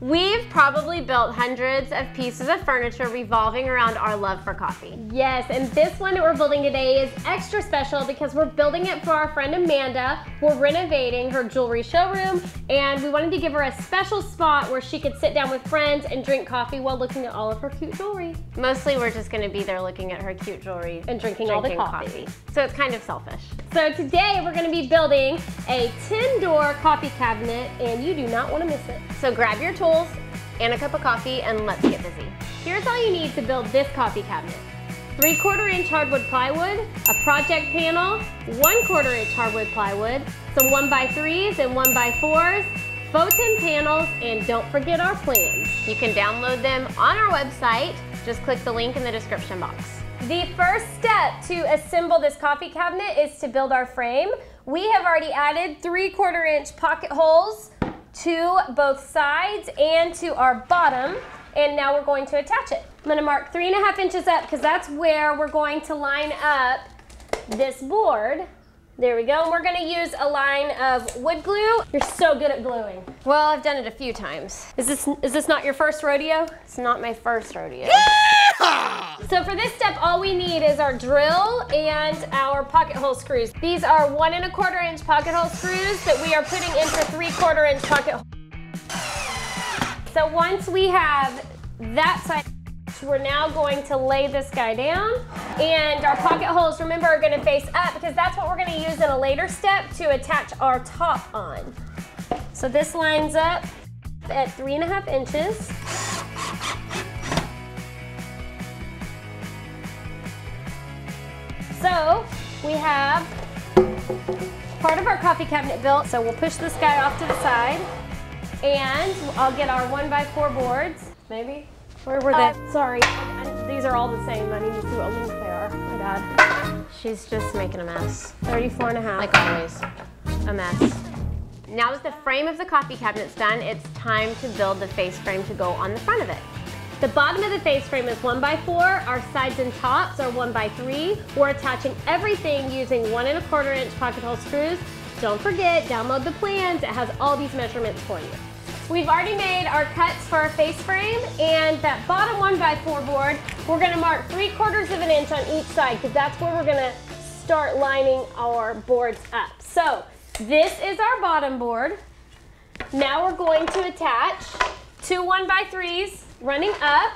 We've probably built hundreds of pieces of furniture revolving around our love for coffee. Yes, and this one that we're building today is extra special because we're building it for our friend Amanda. We're renovating her jewelry showroom and we wanted to give her a special spot where she could sit down with friends and drink coffee while looking at all of her cute jewelry. Mostly we're just gonna be there looking at her cute jewelry and drinking, drinking all the coffee. coffee. So it's kind of selfish. So today we're gonna be building a tin door coffee cabinet and you do not wanna miss it. So grab your tools and a cup of coffee and let's get busy. Here's all you need to build this coffee cabinet. 3 quarter inch hardwood plywood, a project panel, 1 quarter inch hardwood plywood, some 1 by 3s and 1 by 4s, faux tin panels, and don't forget our plans. You can download them on our website. Just click the link in the description box. The first step to assemble this coffee cabinet is to build our frame. We have already added 3 quarter inch pocket holes to both sides and to our bottom. And now we're going to attach it. I'm gonna mark three and a half inches up because that's where we're going to line up this board. There we go. And we're gonna use a line of wood glue. You're so good at gluing. Well, I've done it a few times. Is this is this not your first rodeo? It's not my first rodeo. So for this step, all we need is our drill and our pocket hole screws. These are one and a quarter inch pocket hole screws that we are putting into three quarter inch pocket holes. So once we have that side, we're now going to lay this guy down. And our pocket holes, remember, are gonna face up because that's what we're gonna use in a later step to attach our top on. So this lines up at three and a half inches. So we have part of our coffee cabinet built. So we'll push this guy off to the side and I'll get our one by four boards, maybe. Where were they? Uh, sorry, these are all the same. I need to see what length they are. My bad. She's just making a mess. 34 and a half. Like always, a mess. Now that the frame of the coffee cabinet's done, it's time to build the face frame to go on the front of it. The bottom of the face frame is one by four. Our sides and tops are one by three. We're attaching everything using one and a quarter inch pocket hole screws. Don't forget, download the plans. It has all these measurements for you. We've already made our cuts for our face frame and that bottom one by four board, we're gonna mark three quarters of an inch on each side because that's where we're gonna start lining our boards up. So this is our bottom board. Now we're going to attach two one by threes running up.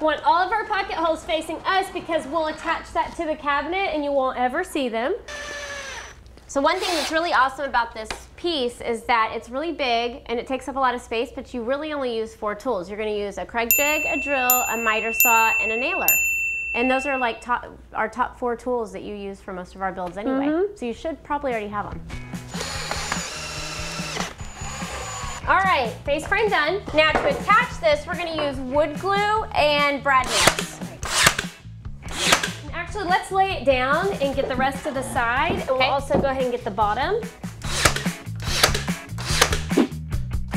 Want all of our pocket holes facing us because we'll attach that to the cabinet and you won't ever see them. So one thing that's really awesome about this piece is that it's really big and it takes up a lot of space, but you really only use four tools. You're gonna use a Kreg jig, a drill, a miter saw, and a nailer. And those are like top, our top four tools that you use for most of our builds anyway. Mm -hmm. So you should probably already have them. All right, face frame done. Now to attach this, we're gonna use wood glue and brad nails. Actually, let's lay it down and get the rest of the side. And we'll also go ahead and get the bottom.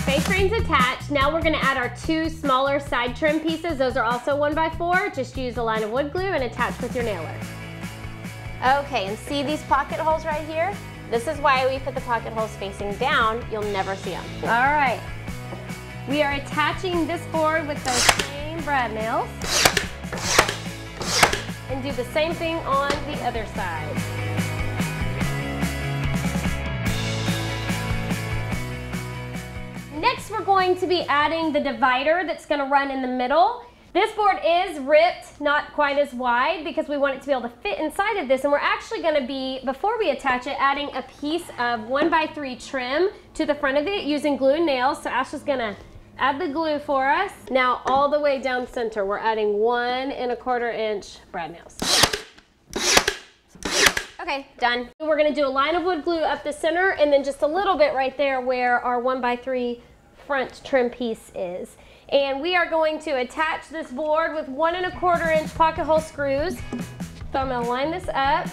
Face frame's attached. Now we're gonna add our two smaller side trim pieces. Those are also one by four. Just use a line of wood glue and attach with your nailer. Okay, and see these pocket holes right here? This is why we put the pocket holes facing down. You'll never see them. All right. We are attaching this board with those same brad nails. And do the same thing on the other side. Next, we're going to be adding the divider that's gonna run in the middle. This board is ripped, not quite as wide, because we want it to be able to fit inside of this. And we're actually gonna be, before we attach it, adding a piece of one by three trim to the front of it using glue and nails. So Ash is gonna add the glue for us. Now all the way down center, we're adding one and a quarter inch brad nails. Okay, done. We're gonna do a line of wood glue up the center and then just a little bit right there where our one by three front trim piece is. And we are going to attach this board with one and a quarter inch pocket hole screws. So I'm gonna line this up.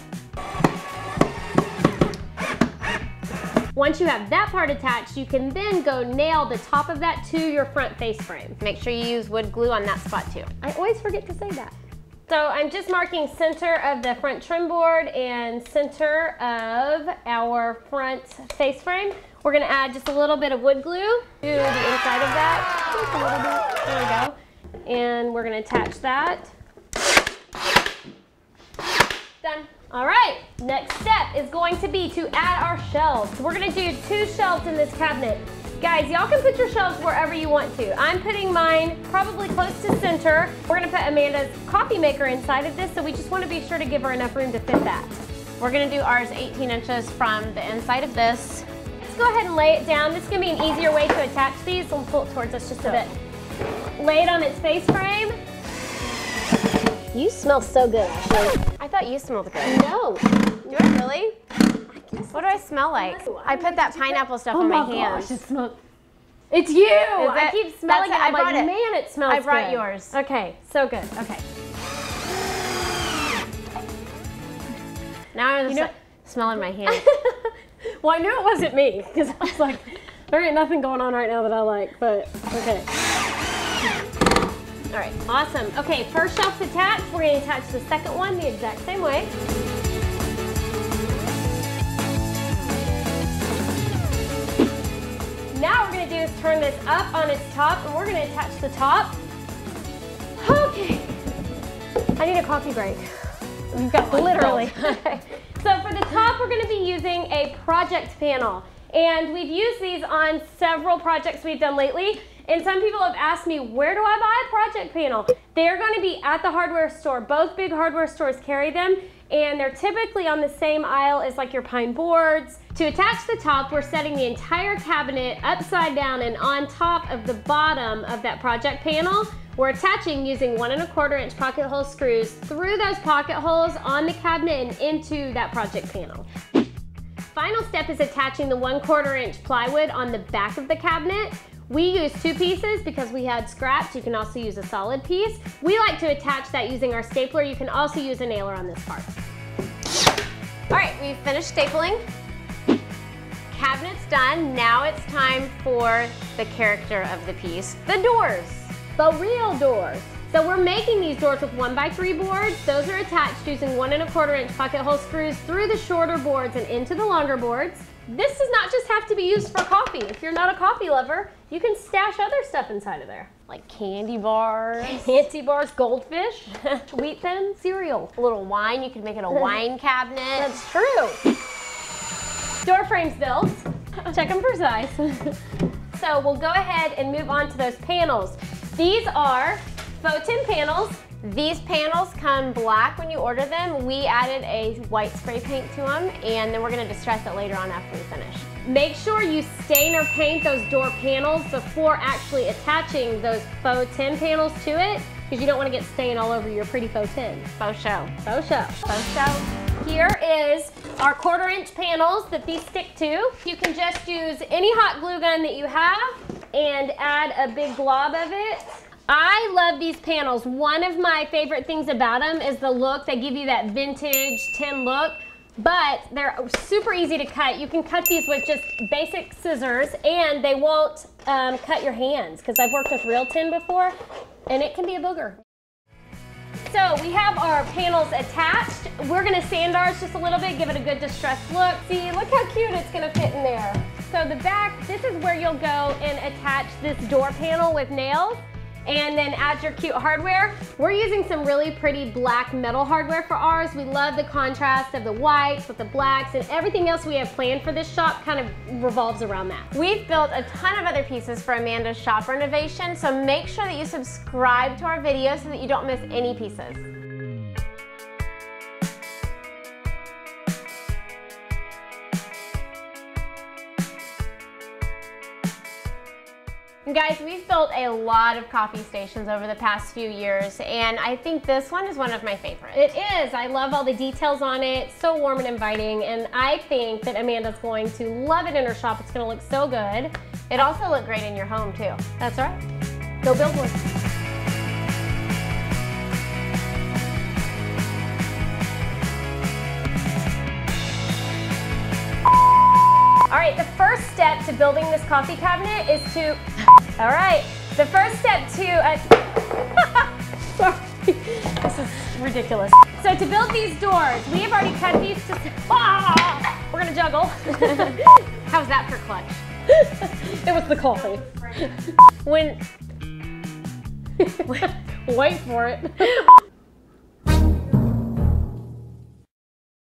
Once you have that part attached, you can then go nail the top of that to your front face frame. Make sure you use wood glue on that spot too. I always forget to say that. So I'm just marking center of the front trim board and center of our front face frame. We're gonna add just a little bit of wood glue to the inside of that. There we go. And we're gonna attach that. Done. All right, next step is going to be to add our shelves. We're gonna do two shelves in this cabinet. Guys, y'all can put your shelves wherever you want to. I'm putting mine probably close to center. We're gonna put Amanda's coffee maker inside of this, so we just wanna be sure to give her enough room to fit that. We're gonna do ours 18 inches from the inside of this. Let's go ahead and lay it down. This is gonna be an easier way to attach these. We'll pull it towards us just a bit. Lay it on its face frame. You smell so good, Ashley. I thought you smelled good. No. Do I really? What do I smell like? No. I put that pineapple stuff Oh on my, my hands. gosh, it smells. It's you. I it? keep smelling That's it. it. I'm I like, it. man, it smells I brought good. yours. Okay, so good. Okay. Now I'm just You know- smelling my hands. well, I knew it wasn't me because I was like, there ain't nothing going on right now that I like, but okay. All right, awesome. Okay, first shelf's attached. We're gonna attach the second one the exact same way. Now we're gonna do is turn this up on its top and we're gonna attach the top. Okay. I need a coffee break. We've got literally. so for the top, we're gonna be using a project panel. And we've used these on several projects we've done lately. And some people have asked me, where do I buy a project panel? They're gonna be at the hardware store. Both big hardware stores carry them. And they're typically on the same aisle as like your pine boards. To attach the top, we're setting the entire cabinet upside down and on top of the bottom of that project panel. We're attaching using one and a quarter inch pocket hole screws through those pocket holes on the cabinet and into that project panel. Final step is attaching the one quarter inch plywood on the back of the cabinet. We use two pieces because we had scraps. You can also use a solid piece. We like to attach that using our stapler. You can also use a nailer on this part. All right, we've finished stapling. Cabinet's done. Now it's time for the character of the piece, the doors. The real doors. So we're making these doors with one by three boards. Those are attached using one and a quarter inch pocket hole screws through the shorter boards and into the longer boards. This does not just have to be used for coffee. If you're not a coffee lover, you can stash other stuff inside of there. Like candy bars, Fancy bars, goldfish, wheat thin, cereal. a little wine. You could make it a wine cabinet. That's true. Door frames built. Check them for size. so we'll go ahead and move on to those panels. These are faux tin panels. These panels come black when you order them. We added a white spray paint to them, and then we're gonna distress it later on after we finish. Make sure you stain or paint those door panels before actually attaching those faux tin panels to it because you don't want to get stain all over your pretty faux tin. Faux show. Faux show. Faux show. Here is our quarter inch panels that these stick to. You can just use any hot glue gun that you have and add a big glob of it. I love these panels. One of my favorite things about them is the look. They give you that vintage tin look, but they're super easy to cut. You can cut these with just basic scissors and they won't um, cut your hands because I've worked with real tin before and it can be a booger. So we have our panels attached. We're gonna sand ours just a little bit, give it a good distressed look. See, look how cute it's gonna fit in there. So the back, this is where you'll go and attach this door panel with nails and then add your cute hardware. We're using some really pretty black metal hardware for ours. We love the contrast of the whites with the blacks and everything else we have planned for this shop kind of revolves around that. We've built a ton of other pieces for Amanda's shop renovation, so make sure that you subscribe to our videos so that you don't miss any pieces. Guys, we've built a lot of coffee stations over the past few years, and I think this one is one of my favorites. It is. I love all the details on it. So warm and inviting. And I think that Amanda's going to love it in her shop. It's going to look so good. It also looked great in your home, too. That's right. Go build one. All right, the first step to building this coffee cabinet is to, all right, the first step to, uh, sorry, this is ridiculous. So to build these doors, we have already cut these to, ah, we're gonna juggle. How's that for clutch? it was the coffee. When Wait for it.